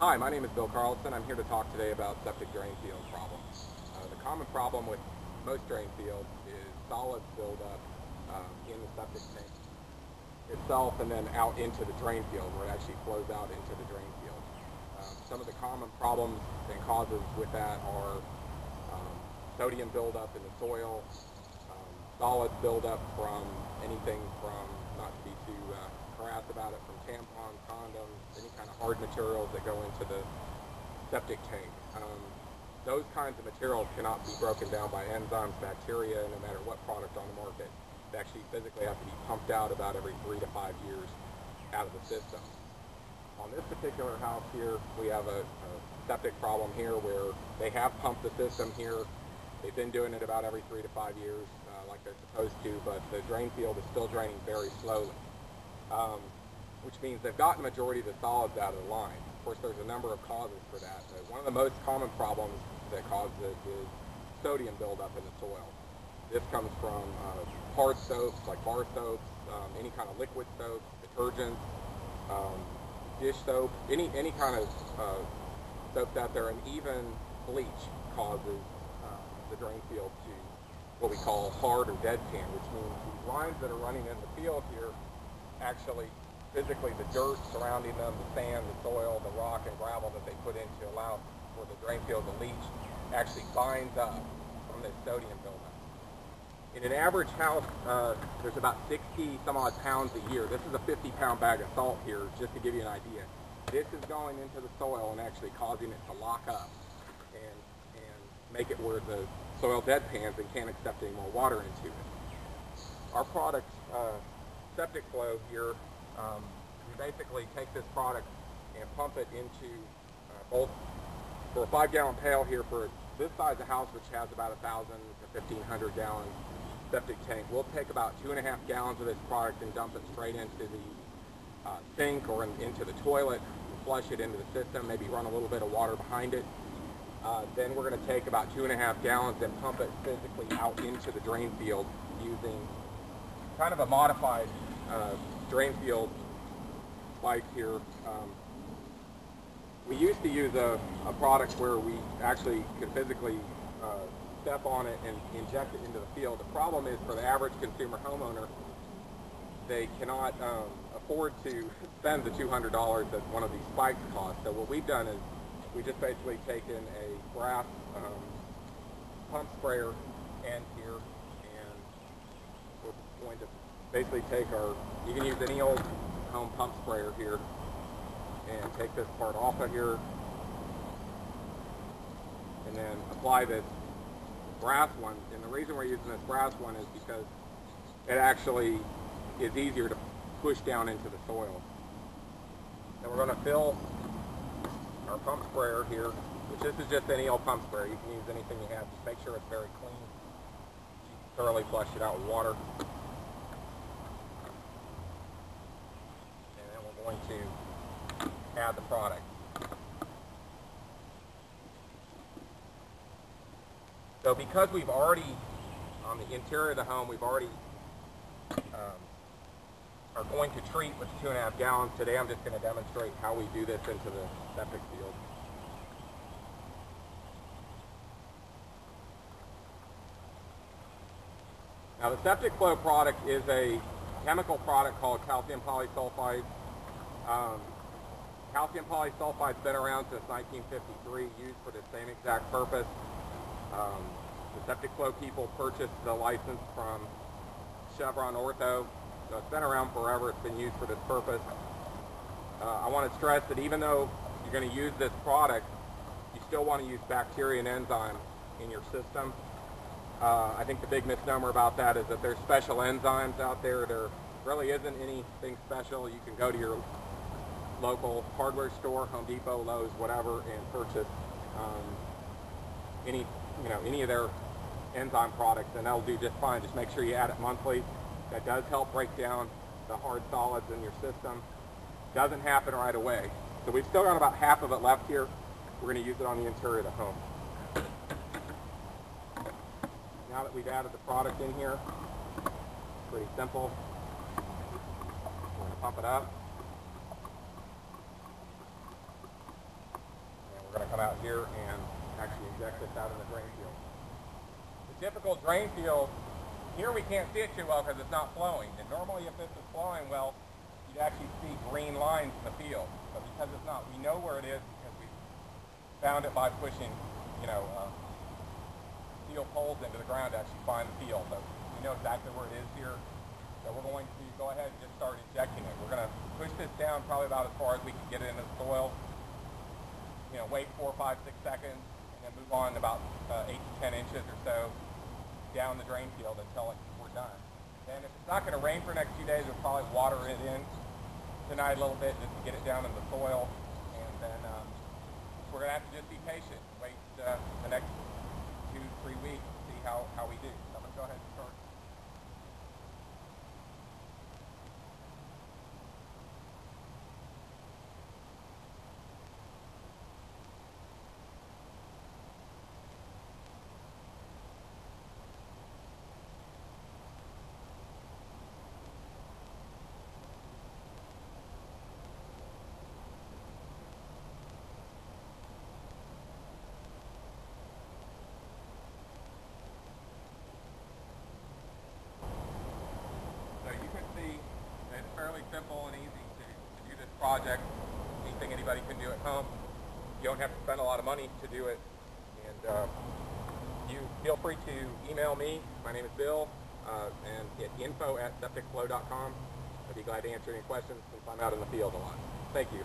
Hi, my name is Bill Carlson. I'm here to talk today about septic drain field problems. Uh, the common problem with most drain fields is solids buildup um, in the septic tank itself and then out into the drain field where it actually flows out into the drain field. Um, some of the common problems and causes with that are um, sodium buildup in the soil, um, solids buildup from anything from, not to be too uh, crass about it, from tampons, condoms, any kind of hard materials that go into the septic tank. Um, those kinds of materials cannot be broken down by enzymes, bacteria, no matter what product on the market. They actually physically have to be pumped out about every three to five years out of the system. On this particular house here, we have a, a septic problem here where they have pumped the system here. They've been doing it about every three to five years uh, like they're supposed to, but the drain field is still draining very slowly, um, which means they've gotten the majority of the solids out of the line. Of course, there's a number of causes for that. But one of the most common problems that causes this is sodium buildup in the soil. This comes from uh, hard soaps like bar soaps, um, any kind of liquid soap, detergents, um, dish soap, any any kind of uh, soaps out there, and even bleach causes uh, the drain field to what we call hard or dead pan, which means these lines that are running in the field here actually physically the dirt surrounding them, the sand, the soil, the rock and gravel that they put in to allow for the drain field to leach actually binds up from this sodium buildup. In an average house, uh, there's about 60 some odd pounds a year. This is a 50 pound bag of salt here, just to give you an idea. This is going into the soil and actually causing it to lock up and, and make it where the soil dead pans and can't accept any more water into it. Our product, uh, septic flow here, um, we basically take this product and pump it into uh, both for a five gallon pail here for this size of house, which has about a thousand to 1500 gallons septic tank. We'll take about two and a half gallons of this product and dump it straight into the uh, sink or in, into the toilet, flush it into the system, maybe run a little bit of water behind it. Uh, then we're going to take about two and a half gallons and pump it physically out into the drain field using kind of a modified uh, drain field pipe here. Um, we used to use a, a, product where we actually could physically uh, step on it and inject it into the field. The problem is for the average consumer homeowner, they cannot um, afford to spend the $200 that one of these spikes cost. So what we've done is we just basically taken a brass um, pump sprayer here and we're going to basically take our, you can use any old home pump sprayer here and take this part off of here and then apply this brass one. And the reason we're using this brass one is because it actually is easier to push down into the soil. And we're going to fill our pump sprayer here, which this is just any old pump sprayer. You can use anything you have. Just make sure it's very clean. Thoroughly flush it out with water. And then we're going to add the product. So because we've already, on the interior of the home, we've already um, are going to treat with two and a half gallons, today I'm just going to demonstrate how we do this into the septic field. Now the septic flow product is a chemical product called calcium polysulfide. Um, calcium polysulfide's been around since 1953, used for the same exact purpose. Um, the septic flow people purchased the license from Chevron Ortho. So it's been around forever. It's been used for this purpose. Uh, I want to stress that even though you're going to use this product, you still want to use bacteria and enzyme in your system. Uh, I think the big misnomer about that is that there's special enzymes out there. There really isn't anything special. You can go to your local hardware store, Home Depot, Lowe's, whatever, and purchase um, any you know, any of their enzyme products, and that'll do just fine. Just make sure you add it monthly. That does help break down the hard solids in your system. Doesn't happen right away. So we've still got about half of it left here. We're going to use it on the interior of the home. Now that we've added the product in here, pretty simple. We're going to pump it up. We're going to come out here and actually inject this out in the drain field. The typical drain field, here we can't see it too well because it's not flowing. And normally if this is flowing well, you'd actually see green lines in the field. But because it's not, we know where it is because we found it by pushing, you know, uh, steel poles into the ground to actually find the field. So we know exactly where it is here. So we're going to go ahead and just start injecting it. We're going to push this down probably about as far as we can get it into the soil. Wait four, five, six seconds, and then move on about uh, eight to ten inches or so down the drain field until it, we're done. Then if it's not going to rain for the next few days, we'll probably water it in tonight a little bit just to get it down in the soil. And then um, we're going to have to just be patient, wait uh, the next two, three weeks, see how, how we do. So I'm going to go ahead and start. So you can see that it's fairly simple and easy to, to do this project. Anything anybody can do at home. You don't have to spend a lot of money to do it. And uh, you feel free to email me. My name is Bill, uh, and at info at septicflow.com. I'd be glad to answer any questions since I'm out in the field a lot. Thank you.